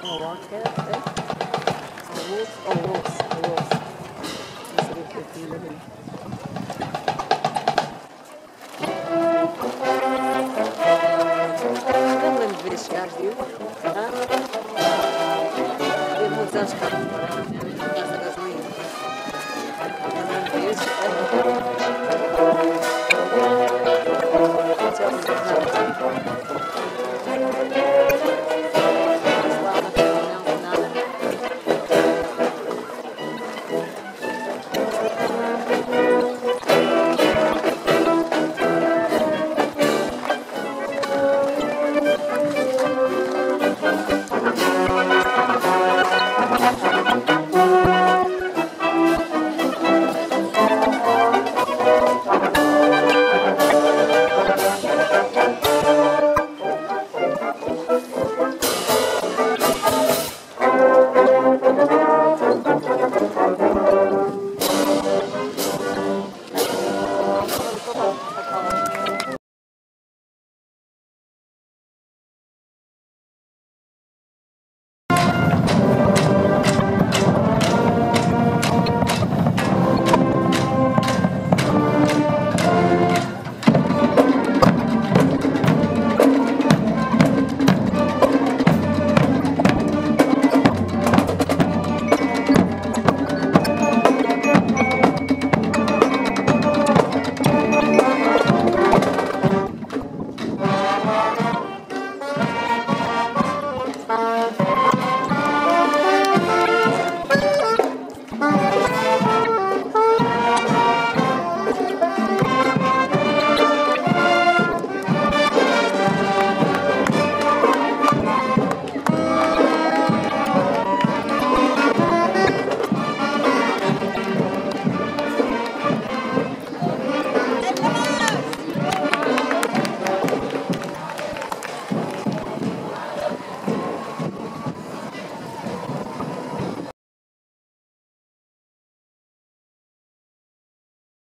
Caraca, é. Alô, alô, alô. Deixa eu ver o que tem ali. Não lembro de ver esses gajos, viu? Ah.